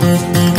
Música